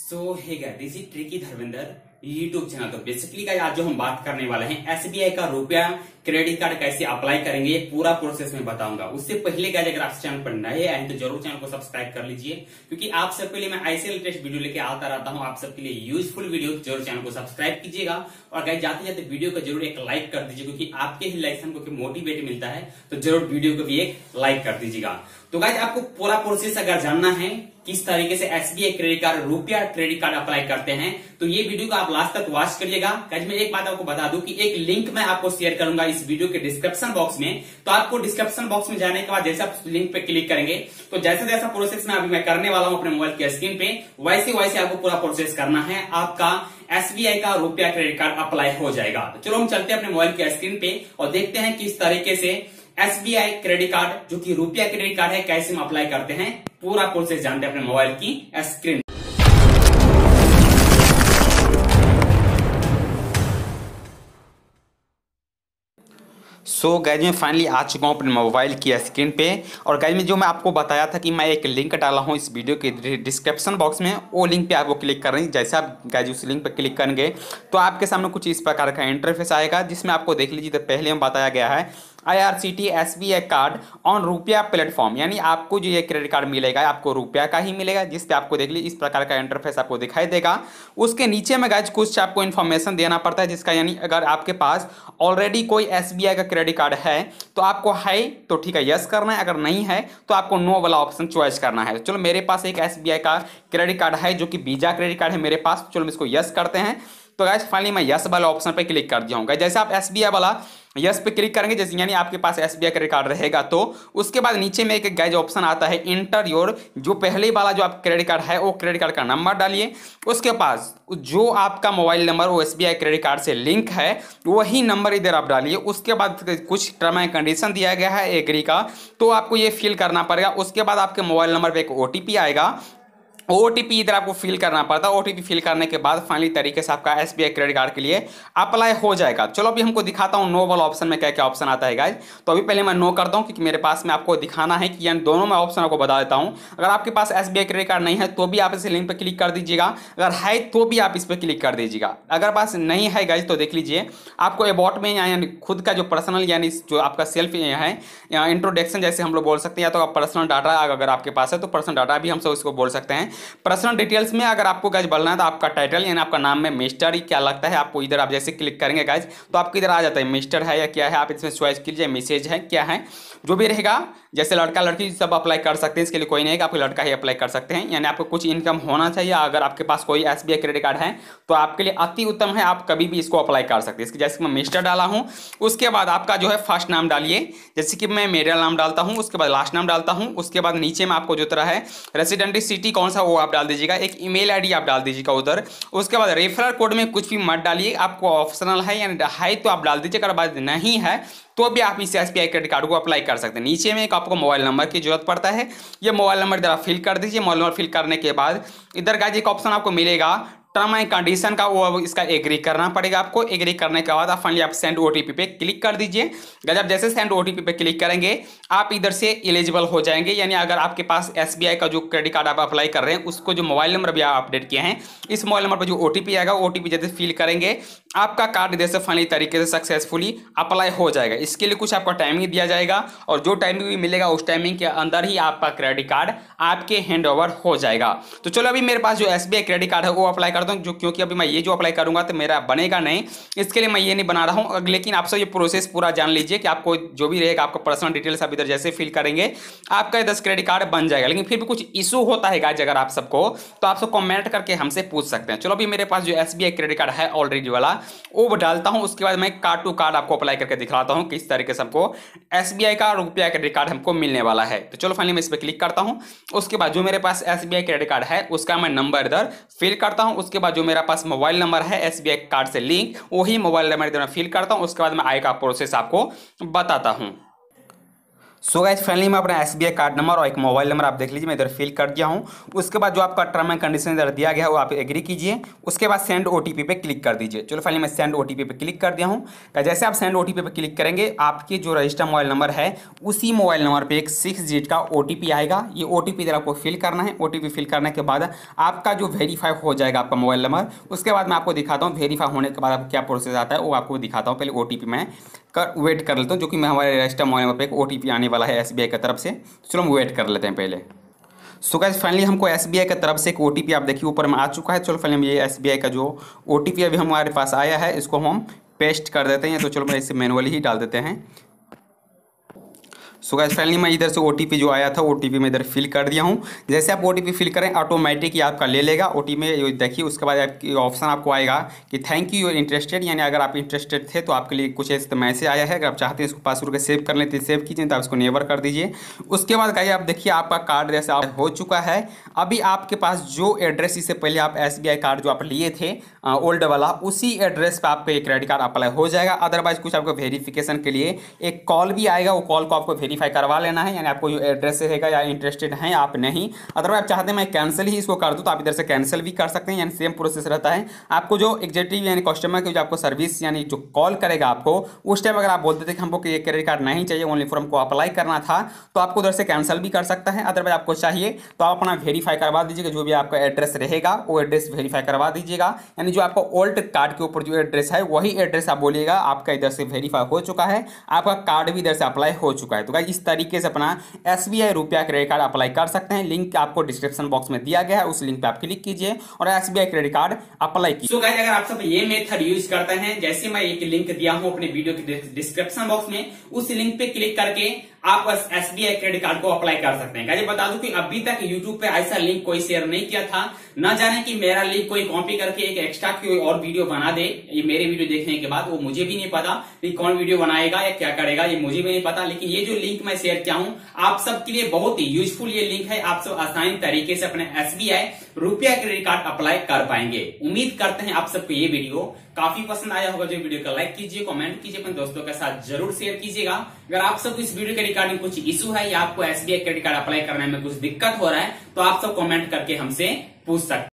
So hey this is tricky Dharmendra YouTube channel तो basically का आज जो हम बात करने वाले हैं एसबीआई का रुपया क्रेडिट कार्ड कैसे अप्लाई करेंगे पूरा प्रोसेस में बताऊँगा। उससे पहले का अगर आप चैनल पर नए आए तो ज़रूर चैनल को सब्सक्राइब कर लीजिए, क्योंकि आप सबके लिए मैं ऐसे लेटेस्ट वीडियो लेके आता रहता हूँ, आप सबके लिए यूजफुल वीडियो ज़रूर चैनल को सब्सक्राइब कीजिएगा। और अगर जाते जाते वीडियो को ज़रूर एक लाइक कर दीजिए, क्योंकि आपके ही लाइक हमको मोटिवेट मिलता है तो ज़रूर वीडियो को भी एक लाइक कर दीजिएगा। तो गाइज़ आपको पूरा प्रोसेस अगर जानना है, किस तरीके से SBI credit card RuPay credit card apply करते हैं तो ये वीडियो को आप लास्ट तक वॉच करिएगा। गाइज़ मैं एक बात आपको बता दूँ कि एक लिंक मैं आपको शेयर करूँगा इस वीडियो के डिस्क्रिप्शन बॉक्स में। तो आपको डिस्क्रिप्शन बॉक्स में जाने के बाद जैसे आप लिंक पे क्लिक करेंगे तो जैसा जैसा प्रोसेस में अभी मैं करने वाला हूँ अपने मोबाइल की स्क्रीन पे, वैसे वैसे आपको पूरा प्रोसेस करना है। आपका एसबीआई का रुपया क्रेडिट कार्ड अप्लाई हो जाएगा। तो चलो हम चलते हैं अपने मोबाइल की स्क्रीन पे और देखते हैं किस तरीके से एसबीआई क्रेडिट कार्ड जो कि रुपया क्रेडिट कार्ड है, कैसे हम अप्लाई करते हैं, पूरा प्रोसेस जानते हैं अपने मोबाइल की स्क्रीन सो so, गैज मैं फाइनली आ चुका हूँ अपने मोबाइल की स्क्रीन पे। और गैज में जो मैं आपको बताया था कि मैं एक लिंक डाला हूँ इस वीडियो के डिस्क्रिप्शन बॉक्स में वो लिंक पे वो क्लिक कर रहे हैं। जैसे आप गैज उस लिंक पे क्लिक करेंगे तो आपके सामने कुछ इस प्रकार का इंटरफेस आएगा जिसमें आपको देख लीजिए तो पहले हम बताया गया है I R C T S B I card on RuPay platform यानी आपको जो ये क्रेडिट कार्ड मिलेगा, आपको रुपया का ही मिलेगा, जिस पे आपको देख ली, इस प्रकार का इंटरफेस आपको दिखाई देगा। उसके नीचे में गाइज़ कुछ आपको इन्फॉर्मेशन देना पड़ता है, जिसका यानी अगर आपके पास ऑलरेडी कोई एस बी आई का क्रेडिट कार्ड है तो आपको है तो ठीक है यस करना है, अगर नहीं है तो आपको नो वाला ऑप्शन चॉइस करना है। चलो, मेरे पास एक आई का क्रेडिट कार्ड है, जो कि वीज़ा क्रेडिट कार्ड है मेरे पास, चलो हम इसको यस करते हैं। तो गैस फाइनली मैं यस वाला ऑप्शन पर क्लिक कर दिया हूँ। जैसे आप SBI वाला यस पे क्लिक करेंगे, जैसे यानी आपके पास एस बी क्रेडिट कार्ड रहेगा तो उसके बाद नीचे में एक गैज ऑप्शन आता है इंटर योर जो पहले वाला जो आप क्रेडिट कार्ड है, वो क्रेडिट कार्ड का नंबर डालिए। उसके पास जो आपका मोबाइल नंबर वो S B I credit card से लिंक है, वही नंबर इधर आप डालिए। उसके बाद कुछ टर्म एंड कंडीशन दिया गया है एग्री का तो आपको ये फिल करना पड़ेगा। उसके बाद आपके मोबाइल नंबर पर एक ओटीपी आएगा ओटीपी इधर आपको फिल करना पड़ता है। ओटीपी फिल करने के बाद फाइनली तरीके से आपका एसबीआई क्रेडिट कार्ड के लिए अप्लाई हो जाएगा। चलो, अभी हमको दिखाता हूँ नो वाला ऑप्शन में क्या क्या ऑप्शन आता है गाइज़ तो अभी पहले मैं नो करता हूँ, क्योंकि मेरे पास में आपको दिखाना है कि यानी दोनों में ऑप्शन आपको बता देता हूँ। अगर आपके पास एसबीआई क्रेडिट कार्ड नहीं है तो भी आप इस लिंक पर क्लिक कर दीजिएगा। अगर है तो भी आप इस पर क्लिक कर दीजिएगा। अगर पास नहीं है गाइज़ तो देख लीजिए, आपको अबाउट में यानी खुद का जो पर्सनल यानी जो आपका सेल्फ है इंट्रोडक्शन जैसे हम लोग बोल सकते हैं, या तो पर्सनल डाटा अगर आपके पास है तो पर्सनल डाटा भी हम सब इसको बोल सकते हैं। पर्सनल डिटेल्स में अगर आपको गैज बोलना है तो आपका टाइटल यानी आपका नाम में मिस्टर ही क्या लगता है, आपको इधर आप जैसे क्लिक करेंगे गैज तो आपको इधर आ जाता है मिस्टर है या क्या है, आप इसमें चॉइस कीजिए मैसेज है, क्या है, जो भी रहेगा, जैसे लड़का लड़की सब अप्लाई कर सकते हैं, इसके लिए कोई नहीं है आपको लड़का ही अप्लाई कर सकते हैं, यानी आपको कुछ इनकम होना चाहिए, अगर आपके पास कोई एस क्रेडिट कार्ड है तो आपके लिए अति उत्तम है, आप कभी भी इसको अप्लाई कर सकते हैं। इसके जैसे मैं मिस्टर डाला हूँ, उसके बाद आपका जो है फ़र्स्ट नाम डालिए, जैसे कि मैं मेरा नाम डालता हूँ, उसके बाद लास्ट नाम डालता हूँ, उसके बाद नीचे में आपको जो तरह है रेसिडेंटी सिटी कौन सा वो आप डाल दीजिएगा, एक ईमेल आईडी आप डाल दीजिएगा उधर। उसके बाद रेफरल कोड में कुछ भी मत डालिए, आपको ऑप्शनल है, यानी है तो आप डाल दीजिए, अगर बात नहीं है तो भी आप इस एस क्रेडिट कार्ड को अप्लाई कर सकते हैं। नीचे में एक आपको मोबाइल नंबर की ज़रूरत पड़ता है, ये मोबाइल नंबर इधर फिल कर दीजिए मोबाइल नंबर फिल करने के बाद इधर का एक ऑप्शन आपको मिलेगा टर्म एंड कंडीशन का वो इसका एग्री करना पड़ेगा आपको। एग्री करने के बाद आप फाइनली आप सेंड ओटीपी पे क्लिक कर दीजिए। जब जैसे सेंड ओटीपी पे क्लिक करेंगे, आप इधर से एलिजिबल हो जाएँगे। यानी अगर आपके पास एसबीआई का जो क्रेडिट कार्ड आप अप्लाई कर रहे हैं, उसको जो मोबाइल नंबर भी आप अपडेट किए हैं, इस मोबाइल नंबर पर जो ओटीपी आएगा ओटीपी जैसे फिल करेंगे, आपका कार्ड जैसे फाइनली तरीके से सक्सेसफुली अप्लाई हो जाएगा। इसके लिए कुछ आपका टाइमिंग दिया जाएगा और जो टाइमिंग भी मिलेगा, उस टाइमिंग के अंदर ही आपका क्रेडिट कार्ड आपके हैंड हो जाएगा। तो चलो अभी मेरे पास जो एसबीआई क्रेडिट कार्ड है, वो अप्लाई करता हूँ जो क्योंकि अभी मैं ये जो अप्लाई करूँगा तो मेरा बनेगा नहीं। इसके लिए मैं ये नहीं बना रहा हूँ। लेकिन आप सब ये प्रोसेस पूरा जान लीजिए कि आपको जो भी रहेगा, आपका पर्सनल डिटेल्स आप इधर जैसे फिल करेंगे, आपका दस क्रेडिट कार्ड बन जाएगा। लेकिन फिर भी कुछ इशू होता है गाइज़ अगर आप सबको तो आप सब कॉमेंट करके हमसे पूछ सकते हैं। चलो, अभी मेरे पास जो एस क्रेडिट कार्ड है ऑलरेडी वाला, वो डालता हूँ। उसके बाद मैं कार्ड टू कार्ड आपको अप्लाई करके दिखाता हूँ किस तरीके से हमको एस का रुपया क्रेडिट कार्ड हमको मिलने वाला है। तो चलो फाइनली मैं इस पर क्लिक करता हूँ। उसके बाद जो मेरे पास एस क्रेडिट कार्ड है, उसका मैं नंबर इधर फिल करता हूँ। उसके बाद जो मेरा पास मोबाइल नंबर है एसबीआई कार्ड से लिंक वही मोबाइल नंबर फिल करता हूँ, उसके बाद मैं आई का प्रोसेस आपको बताता हूँ। सो गाइज़ फाइनली मैं अपना एसबीआई कार्ड नंबर और एक मोबाइल नंबर आप देख लीजिए, मैं इधर फिल कर दिया हूँ। उसके बाद जो आपका टर्म एंड कंडीशन इधर दिया गया है, वो आप एग्री कीजिए। उसके बाद सेंड ओटीपी पे क्लिक कर दीजिए। चलो फाइनली मैं सेंड ओटीपी पे क्लिक कर दिया हूँ। जैसे आप सेंड ओटीपी पे क्लिक करेंगे, आपके जो रजिस्टर मोबाइल नंबर है, उसी मोबाइल नंबर पर एक सिक्स डिजिट का ओटीपी आएगा। ये ओ टी इधर आपको फिल करना है। ओटीपी फिल करने के बाद आपका जो वेरीफाई हो जाएगा आपका मोबाइल नंबर उसके बाद मैं आपको दिखाता हूँ वेरीफाई होने के बाद आपको क्या प्रोसेस आता है, वो आपको दिखाता हूँ। पहले ओ मैं कर वेट कर लेता हूँ, जो कि मैं हमारे रजिस्टर मोबाइल नंबर पर एक ओटीपी आने वाला है एसबीआई की तरफ़ से। चलो हम वेट कर लेते हैं पहले। सो गैस फाइनली हमको एसबीआई की तरफ़ से एक ओ आप देखिए, ऊपर में आ चुका है। चलो फाइनली ये एसबीआई का जो ओटीपी अभी हमारे पास आया है, इसको हम पेस्ट कर देते हैं। तो चलो मैं इसे मैनुअली ही डाल देते हैं। सो गैस फाइनली मैं इधर से ओटीपी जो आया था ओ मैं इधर फिल कर दिया हूँ। जैसे आप ओटीपी फिल करें ऑटोमेटिक ही आपका ले लेगा। ओटीपी में देखिए, उसके बाद आपकी ऑप्शन आपको आएगा कि थैंक यू इंटरेस्टेड यानी अगर आप इंटरेस्टेड थे तो आपके लिए कुछ ऐसे मैसेज आया है। अगर आप चाहते हैं इसको पासवर्ड के सेव कर लेते सेव कीजिए तो आप इसको नेवर कर दीजिए। उसके बाद कहिए आप देखिए, आपका कार्ड जैसे हो चुका है। अभी आपके पास जो एड्रेस इससे पहले आप एसबीआई कार्ड जो आप लिए थे ओल्ड वाला, उसी एड्रेस पर आपको क्रेडिट कार्ड अप्लाई हो जाएगा। अदरवाइज़ कुछ आपको वेरिफिकेशन के लिए एक कॉल भी आएगा। वो कॉल को आपको वेरीफाई करवा लेना है, यानी आपको जो एड्रेस रहेगा या इंटरेस्टेड हैं, आप नहीं। अदरवाइज़ आप चाहते हैं मैं कैंसिल ही इसको कर दूँ तो आप इधर से कैंसिल भी कर सकते हैं, यानी सेम प्रोसेस रहता है। आपको जो एग्जेक्टिव यानी कस्टमर की जो आपको सर्विस यानी जो कॉल करेगा आपको, उस टाइम अगर आप बोलते थे कि हमको ये क्रेडिट कार्ड नहीं चाहिए ओनली फॉर्म को अप्लाई करना था तो आपको उधर से कैंसिल भी कर सकता है। अदरवाइज़ आपको चाहिए तो आप अपना वेरीफाई करवा दीजिएगा, जो भी आपका एड्रेस रहेगा, वो एड्रेस वेरीफाई करवा दीजिएगा। यानी जो आपको ओल्ड कार्ड के ऊपर जो एड्रेस है, वही एड्रेस आप बोलिएगा, आपका इधर से वेरीफाई हो चुका है, आपका कार्ड भी इधर से अप्लाई हो चुका है। तो इस तरीके से अपना एस बी आई रुपया क्रेडिट कार्ड अप्लाई कर सकते हैं। लिंक आपको डिस्क्रिप्शन बॉक्स में दिया गया है, उस लिंक पे आप क्लिक कीजिए और S B I credit card apply कीजिए। अगर आप सब ये मेथड यूज़ करते हैं, जैसे मैं एक लिंक दिया हूँ अपने वीडियो के डिस्क्रिप्शन बॉक्स में, उस लिंक पे क्लिक करके आप एस क्रेडिट कार्ड को अप्लाई कर सकते हैं। गाइज़ बता दूँ कि अभी तक यूट्यूब पे ऐसा लिंक कोई शेयर नहीं किया था। ना जाने कि मेरा लिंक कोई कॉपी करके एक एक्स्ट्रा कोई और वीडियो बना दे। ये मेरे वीडियो देखने के बाद वो मुझे भी नहीं पता कि कौन वीडियो बनाएगा या क्या करेगा, ये मुझे भी नहीं पता। लेकिन ये जो लिंक मैं शेयर किया हूँ। आप सबके लिए बहुत ही यूजफुल ये लिंक है। आप सब आसानी तरीके से अपने एसबीआई रुपया क्रेडिट कार्ड अप्लाई कर पाएँगे। उम्मीद करते हैं आप सबको ये वीडियो काफ़ी पसंद आया होगा। जो वीडियो का लाइक कीजिए कमेंट कीजिए, अपने दोस्तों के साथ ज़रूर शेयर कीजिएगा। अगर आप सबको इस वीडियो के रिगार्डिंग कुछ इशू है या आपको एसबीआई क्रेडिट कार्ड अप्लाई करने में कुछ दिक्कत हो रहा है तो आप सब कॉमेंट करके हमसे पूछ सकते